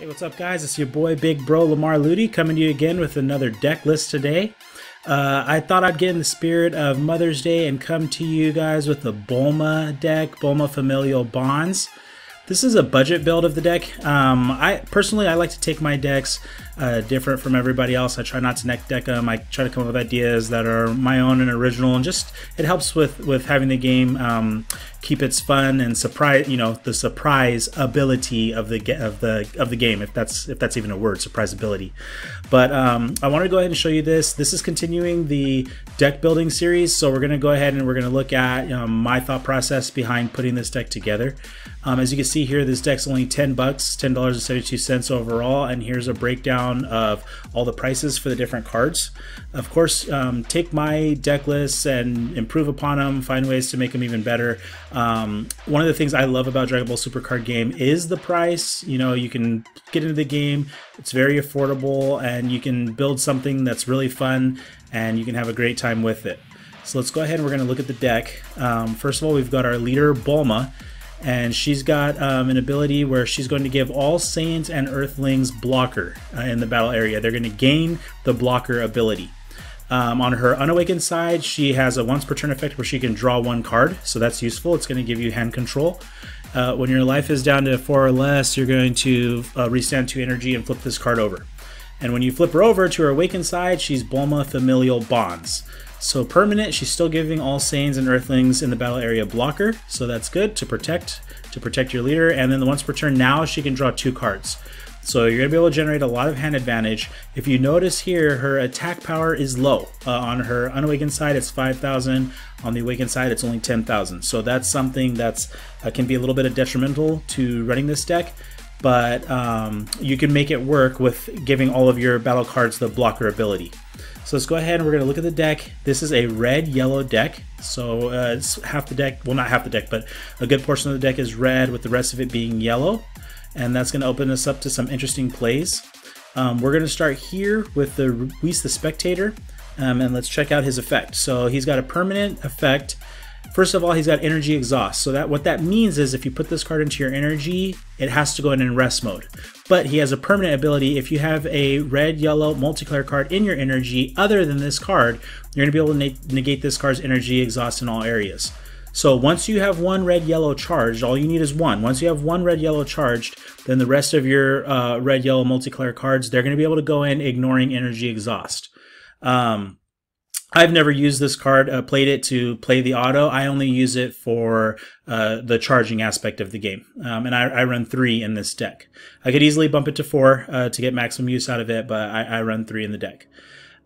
Hey, what's up, guys? It's your boy Big Bro Lamar Ludy coming to you again with another deck list today. Uh, I thought I'd get in the spirit of Mother's Day and come to you guys with the Bulma deck, Bulma Familial Bonds. This is a budget build of the deck. Um, I personally I like to take my decks uh, different from everybody else. I try not to net deck them. I try to come up with ideas that are my own and original, and just it helps with with having the game um, keep its fun and surprise. You know the surprise ability of the of the of the game, if that's if that's even a word, surprise ability. But um, I want to go ahead and show you this. This is continuing the deck building series, so we're going to go ahead and we're going to look at um, my thought process behind putting this deck together. Um, as you can see here, this deck's only 10 bucks, $10.72 overall, and here's a breakdown of all the prices for the different cards. Of course, um, take my deck lists and improve upon them, find ways to make them even better. Um, one of the things I love about Dragon Ball Super Card Game is the price. You know, you can get into the game, it's very affordable, and you can build something that's really fun, and you can have a great time with it. So let's go ahead and we're going to look at the deck. Um, first of all, we've got our leader, Bulma and she's got um, an ability where she's going to give all Saiyans and Earthlings blocker uh, in the battle area. They're going to gain the blocker ability. Um, on her unawakened side, she has a once per turn effect where she can draw one card, so that's useful. It's going to give you hand control. Uh, when your life is down to four or less, you're going to uh, restand two energy and flip this card over. And when you flip her over to her awakened side, she's Bulma Familial Bonds. So permanent, she's still giving all Saiyans and Earthlings in the battle area blocker, so that's good to protect to protect your leader. And then the once per turn, now she can draw two cards. So you're gonna be able to generate a lot of hand advantage. If you notice here, her attack power is low. Uh, on her unawakened side, it's 5,000. On the awakened side, it's only 10,000. So that's something that's uh, can be a little bit of detrimental to running this deck. But um, you can make it work with giving all of your battle cards the blocker ability. So let's go ahead and we're going to look at the deck. This is a red-yellow deck. So uh, it's half the deck, well not half the deck, but a good portion of the deck is red with the rest of it being yellow. And that's going to open us up to some interesting plays. Um, we're going to start here with the Whis the Spectator. Um, and let's check out his effect. So he's got a permanent effect First of all, he's got energy exhaust. So that what that means is if you put this card into your energy, it has to go in rest mode. But he has a permanent ability. If you have a red, yellow multicolor card in your energy other than this card, you're going to be able to negate this card's energy exhaust in all areas. So once you have one red yellow charged, all you need is one. Once you have one red yellow charged, then the rest of your uh, red yellow multicolor cards, they're going to be able to go in ignoring energy exhaust. Um, I've never used this card, uh, played it to play the auto. I only use it for uh, the charging aspect of the game. Um, and I, I, run three in this deck. I could easily bump it to four uh, to get maximum use out of it, but I, I run three in the deck.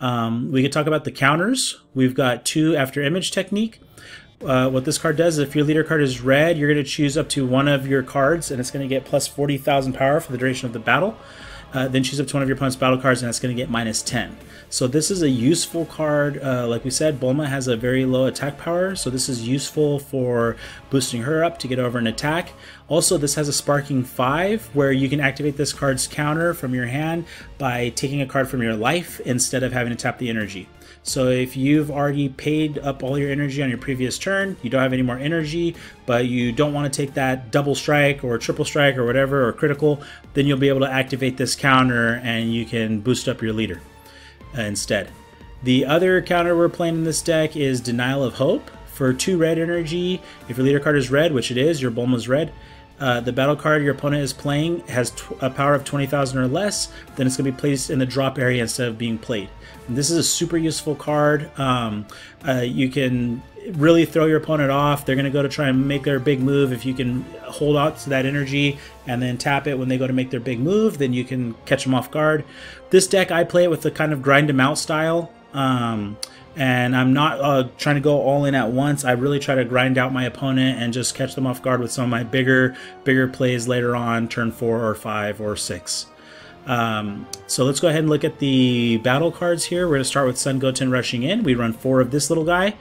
Um, we could talk about the counters. We've got two after image technique. Uh, what this card does is if your leader card is red, you're going to choose up to one of your cards, and it's going to get plus 40,000 power for the duration of the battle. Uh, then choose up to one of your opponent's battle cards, and that's going to get minus 10. So this is a useful card. Uh, like we said, Bulma has a very low attack power, so this is useful for boosting her up to get over an attack. Also, this has a Sparking 5, where you can activate this card's counter from your hand by taking a card from your life instead of having to tap the energy. So if you've already paid up all your energy on your previous turn, you don't have any more energy, but you don't want to take that double strike or triple strike or whatever or critical, then you'll be able to activate this counter and you can boost up your leader instead. The other counter we're playing in this deck is Denial of Hope. For 2 red energy, if your leader card is red, which it is, your Bulma's red, uh, the battle card your opponent is playing has a power of 20,000 or less, then it's going to be placed in the drop area instead of being played. And this is a super useful card. Um, uh, you can really throw your opponent off. They're going to go to try and make their big move. If you can hold out to that energy and then tap it when they go to make their big move, then you can catch them off guard. This deck, I play it with the kind of grind them out style. Um, and I'm not uh, trying to go all in at once. I really try to grind out my opponent and just catch them off guard with some of my bigger, bigger plays later on, turn four or five or six. Um, so let's go ahead and look at the battle cards here. We're going to start with Son Goten rushing in. We run four of this little guy.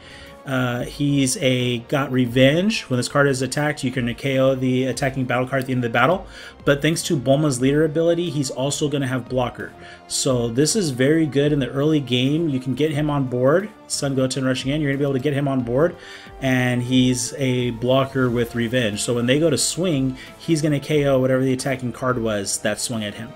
Uh, he's a got revenge. When this card is attacked, you can KO the attacking battle card at the end of the battle. But thanks to Bulma's leader ability, he's also going to have blocker. So this is very good in the early game. You can get him on board. Son Goten rushing in, you're going to be able to get him on board. And he's a blocker with revenge. So when they go to swing, he's going to KO whatever the attacking card was that swung at him.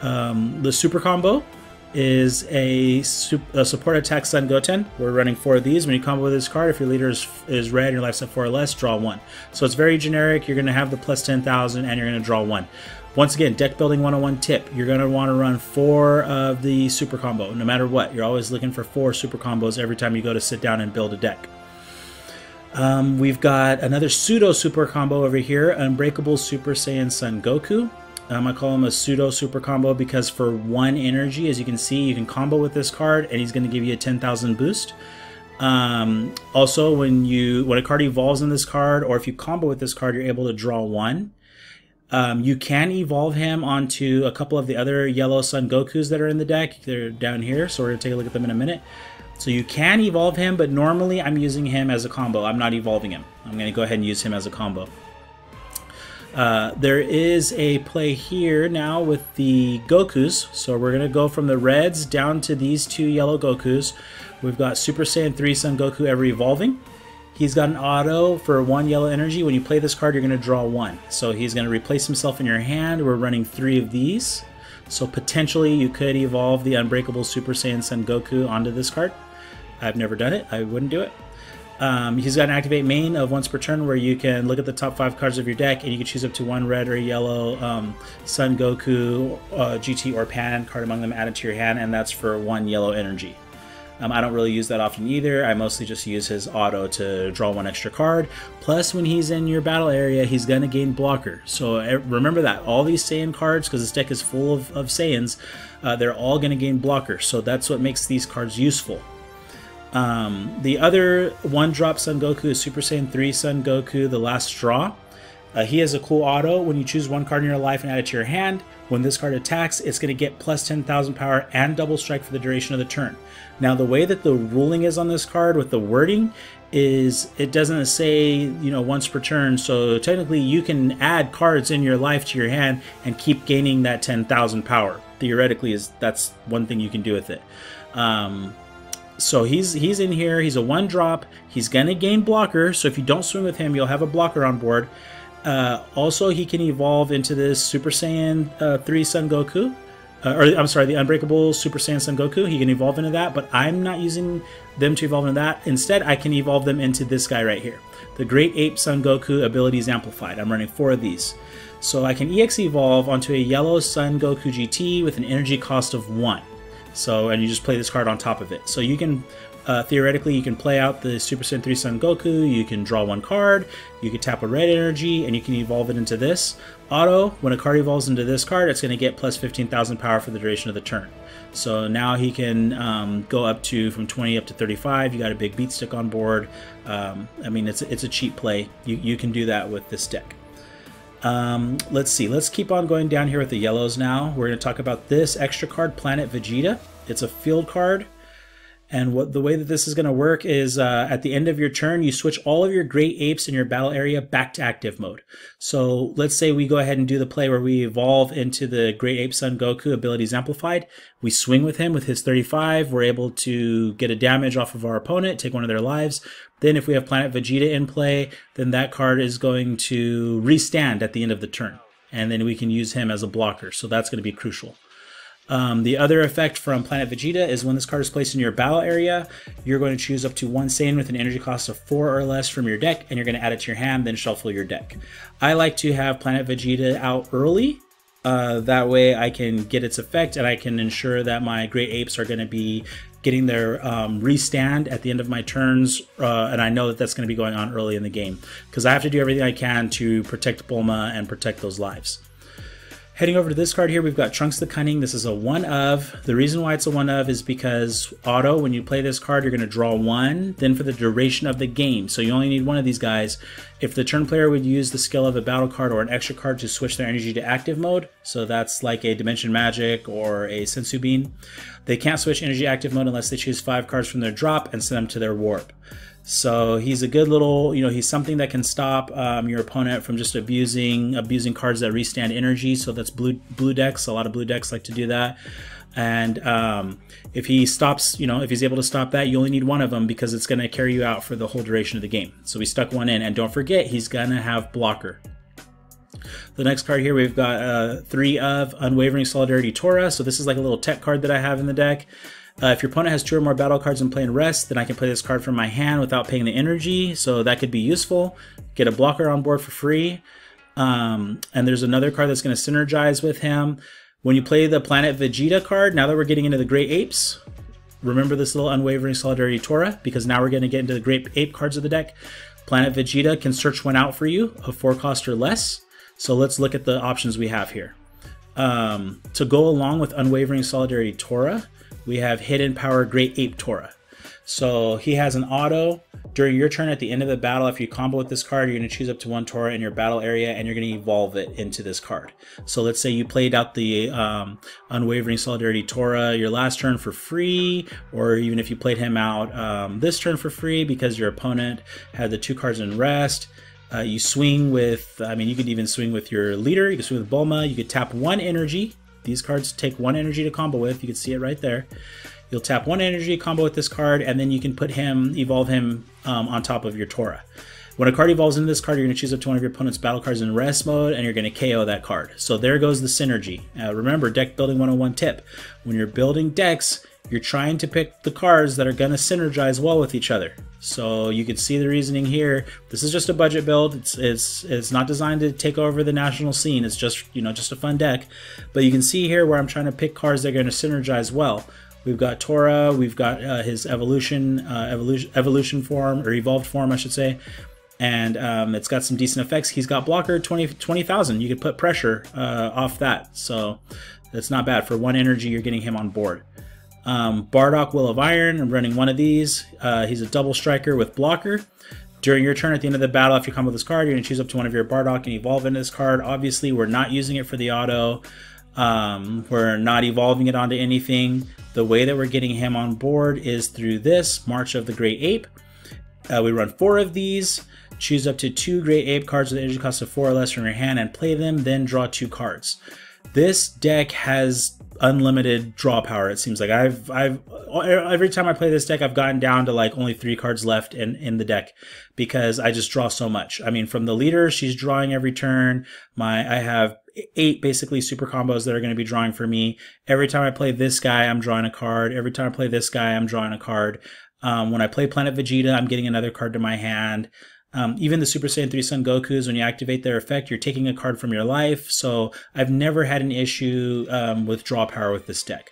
Um, the super combo is a, a, support attack Son Goten. We're running four of these. When you combo with this card, if your leader is, is red and your life's at four or less, draw one. So it's very generic. You're going to have the plus 10,000 and you're going to draw one. Once again, deck building 101 tip. You're going to want to run four of the super combo, no matter what. You're always looking for four super combos every time you go to sit down and build a deck. Um, we've got another pseudo super combo over here, Unbreakable Super Saiyan Son Goku. Um, I call him a pseudo super combo because for one energy, as you can see, you can combo with this card and he's going to give you a 10,000 boost. Um, also, when you when a card evolves in this card, or if you combo with this card, you're able to draw one. Um, you can evolve him onto a couple of the other yellow Son Gokus that are in the deck. They're down here, so we're to take a look at them in a minute. So you can evolve him, but normally I'm using him as a combo. I'm not evolving him. I'm going to go ahead and use him as a combo. Uh, there is a play here now with the Gokus. So we're going to go from the reds down to these two yellow Gokus. We've got Super Saiyan 3 Son Goku ever evolving. He's got an auto for one yellow energy. When you play this card, you're going to draw one. So he's going to replace himself in your hand. We're running three of these. So potentially you could evolve the Unbreakable Super Saiyan Son Goku onto this card. I've never done it. I wouldn't do it. Um, he's got an activate main of once per turn where you can look at the top five cards of your deck and you can choose up to one red or yellow um, Son Goku, uh, GT, or Pan card among them added to your hand, and that's for one yellow energy. Um, I don't really use that often either. I mostly just use his auto to draw one extra card. Plus, when he's in your battle area, he's going to gain blocker. So remember that. All these Saiyan cards, because this deck is full of, of Saiyans, uh, they're all going to gain blocker. So that's what makes these cards useful. Um, the other one drop Son Goku is Super Saiyan 3 Son Goku, the last straw. Uh, he has a cool auto. When you choose one card in your life and add it to your hand, when this card attacks, it's going to get plus 10,000 power and double strike for the duration of the turn. Now, the way that the ruling is on this card with the wording is it doesn't say, you know, once per turn. So technically, you can add cards in your life to your hand and keep gaining that 10,000 power. Theoretically, is that's one thing you can do with it. Um, so he's he's in here. He's a one drop. He's gonna gain blocker. So if you don't swing with him, you'll have a blocker on board. Uh, also, he can evolve into this Super Saiyan uh, 3 Son Goku. Uh, or I'm sorry, the Unbreakable Super Saiyan Son Goku. He can evolve into that, but I'm not using them to evolve into that. Instead, I can evolve them into this guy right here. The Great Ape Son Goku abilities amplified. I'm running four of these. So I can EX evolve onto a yellow Son Goku GT with an energy cost of one. So, and you just play this card on top of it. So you can, uh, theoretically, you can play out the Super Saiyan 3 Son Goku, you can draw one card, you can tap a red energy, and you can evolve it into this. Auto, when a card evolves into this card, it's going to get plus 15,000 power for the duration of the turn. So now he can um, go up to, from 20 up to 35. You got a big beat stick on board. Um, I mean, it's, it's a cheap play. You, you can do that with this deck. Um, let's see. Let's keep on going down here with the yellows now. We're going to talk about this extra card, Planet Vegeta. It's a field card. And what the way that this is going to work is uh, at the end of your turn, you switch all of your great apes in your battle area back to active mode. So let's say we go ahead and do the play where we evolve into the great ape Son Goku abilities amplified. We swing with him with his 35. We're able to get a damage off of our opponent, take one of their lives. Then if we have Planet Vegeta in play, then that card is going to restand at the end of the turn. And then we can use him as a blocker. So that's going to be crucial. Um, the other effect from Planet Vegeta is when this card is placed in your battle area, you're going to choose up to one Saiyan with an energy cost of four or less from your deck, and you're going to add it to your hand, then shuffle your deck. I like to have Planet Vegeta out early. Uh, that way I can get its effect and I can ensure that my Great Apes are going to be getting their um, restand at the end of my turns, uh, and I know that that's going to be going on early in the game because I have to do everything I can to protect Bulma and protect those lives. Heading over to this card here, we've got Trunks the Cunning. This is a one of. The reason why it's a one of is because auto, when you play this card, you're going to draw one, then for the duration of the game. So you only need one of these guys. If the turn player would use the skill of a battle card or an extra card to switch their energy to active mode, so that's like a Dimension Magic or a Senzu Bean, they can't switch energy active mode unless they choose five cards from their drop and send them to their warp. So he's a good little, you know, he's something that can stop um, your opponent from just abusing abusing cards that restand energy. So that's blue blue decks. A lot of blue decks like to do that. And um, if he stops, you know, if he's able to stop that, you only need one of them because it's going to carry you out for the whole duration of the game. So we stuck one in, and don't forget, he's going to have blocker. The next card here, we've got uh, three of Unwavering Solidarity Tora. So this is like a little tech card that I have in the deck. Uh, if your opponent has two or more battle cards in play and rest, then I can play this card from my hand without paying the energy. So that could be useful. Get a blocker on board for free. Um, and there's another card that's going to synergize with him. When you play the Planet Vegeta card, now that we're getting into the Great Apes, remember this little Unwavering Solidarity Tora, because now we're going to get into the Great Ape cards of the deck. Planet Vegeta can search one out for you, a four cost or less. So let's look at the options we have here. Um, to go along with Unwavering Solidarity Tora, we have Hidden Power Great Ape Tora. So he has an auto. During your turn at the end of the battle, if you combo with this card, you're going to choose up to one Tora in your battle area and you're going to evolve it into this card. So let's say you played out the um, Unwavering Solidarity Tora your last turn for free, or even if you played him out um, this turn for free because your opponent had the two cards in rest. Uh, you swing with, I mean, you could even swing with your leader. You could swing with Bulma. You could tap one energy. These cards take one energy to combo with. You can see it right there. You'll tap one energy, combo with this card, and then you can put him, evolve him um, on top of your Tora. When a card evolves into this card, you're going to choose up to one of your opponent's battle cards in rest mode, and you're going to KO that card. So there goes the synergy. Uh, remember, deck building 101 tip. When you're building decks, you're trying to pick the cards that are going to synergize well with each other. So you can see the reasoning here. This is just a budget build. It's it's it's not designed to take over the national scene. It's just you know just a fun deck. But you can see here where I'm trying to pick cards that are going to synergize well. We've got Tora, we've got uh, his evolution, uh, evolution, evolution form or evolved form, I should say, and um, it's got some decent effects. He's got blocker 20 20,000. You could put pressure uh, off that, so that's not bad. For one energy, you're getting him on board. Um, Bardock Will of Iron, I'm running one of these. Uh, he's a double striker with blocker. During your turn at the end of the battle, if you come with this card, you're going to choose up to one of your Bardock and evolve into this card. Obviously, we're not using it for the auto. Um, we're not evolving it onto anything. The way that we're getting him on board is through this March of the Great Ape. Uh, we run four of these, choose up to two Great Ape cards with an energy cost of four or less from your hand and play them, then draw two cards. This deck has unlimited draw power. It seems like I've I've every time I play this deck, I've gotten down to like only three cards left in in the deck because I just draw so much. I mean, from the leader, she's drawing every turn. My I have eight basically super combos that are going to be drawing for me. Every time I play this guy, I'm drawing a card. Every time I play this guy, I'm drawing a card. Um, when I play Planet Vegeta, I'm getting another card to my hand. Um, even the Super Saiyan 3 Son Gokus, when you activate their effect, you're taking a card from your life. So I've never had an issue um, with draw power with this deck.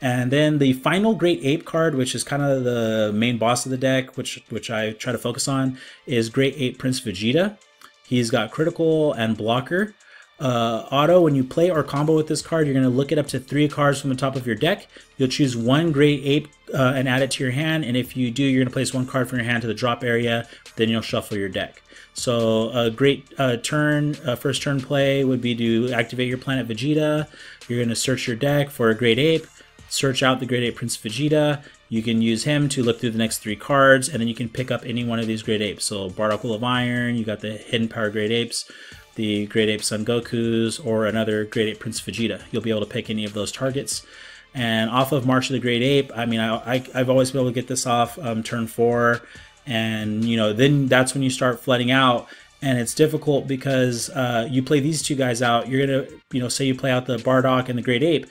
And then the final Great Ape card, which is kind of the main boss of the deck, which which I try to focus on, is Great Ape Prince Vegeta. He's got critical and blocker. Uh, auto, when you play or combo with this card, you're going to look it up to three cards from the top of your deck. You'll choose one Great Ape uh, and add it to your hand. And if you do, you're going to place one card from your hand to the drop area. Then you'll shuffle your deck. So a great uh, turn, uh, first turn play would be to activate your Planet Vegeta. You're going to search your deck for a Great Ape, search out the Great Ape Prince Vegeta. You can use him to look through the next three cards, and then you can pick up any one of these Great Apes. So Bardock of Iron, you got the Hidden Power Great Apes the Great Ape Son Gokus, or another Great Ape Prince Vegeta. You'll be able to pick any of those targets. And off of March of the Great Ape, I mean, I, I, have always been able to get this off um, turn four. And, you know, then that's when you start flooding out. And it's difficult because uh, you play these two guys out. You're going to, you know, say you play out the Bardock and the Great Ape.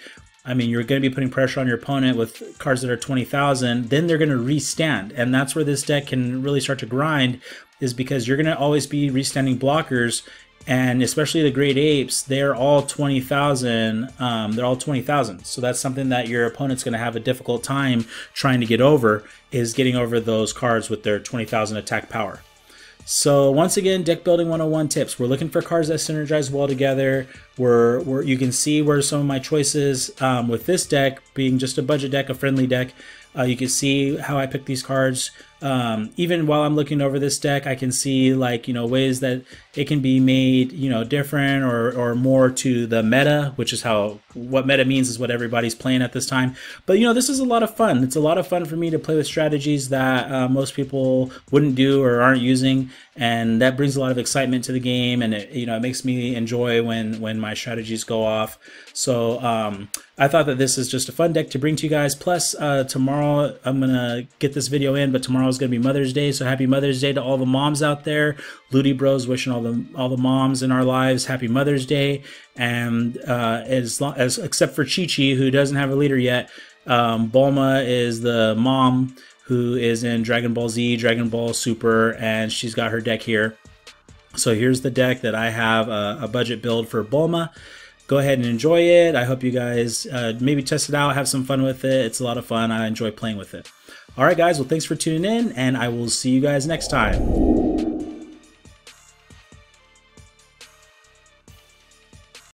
I mean, you're going to be putting pressure on your opponent with cards that are 20,000. Then they're going to restand. And that's where this deck can really start to grind, is because you're going to always be restanding blockers and especially the great apes they're all 20000 um, they're all 20000 so that's something that your opponent's going to have a difficult time trying to get over is getting over those cards with their 20000 attack power. So once again deck building 101 tips. We're looking for cards that synergize well together. We're, we're you can see where some of my choices um, with this deck being just a budget deck a friendly deck. Uh, you can see how I pick these cards um, even while I'm looking over this deck, I can see like you know ways that it can be made you know different or or more to the meta, which is how what meta means is what everybody's playing at this time. But you know this is a lot of fun. It's a lot of fun for me to play with strategies that uh, most people wouldn't do or aren't using, and that brings a lot of excitement to the game, and it you know it makes me enjoy when when my strategies go off. So um, I thought that this is just a fun deck to bring to you guys. Plus uh, tomorrow I'm gonna get this video in, but tomorrow is gonna be Mother's Day, so happy Mother's Day to all the moms out there. Ludy Bros wishing all the all the moms in our lives happy Mother's Day, and uh, as long as except for Chi Chi who doesn't have a leader yet, um, Bulma is the mom who is in Dragon Ball Z, Dragon Ball Super, and she's got her deck here. So here's the deck that I have uh, a budget build for Bulma. Go ahead and enjoy it. I hope you guys uh, maybe test it out, have some fun with it. It's a lot of fun. I enjoy playing with it. All right, guys. Well, thanks for tuning in, and I will see you guys next time.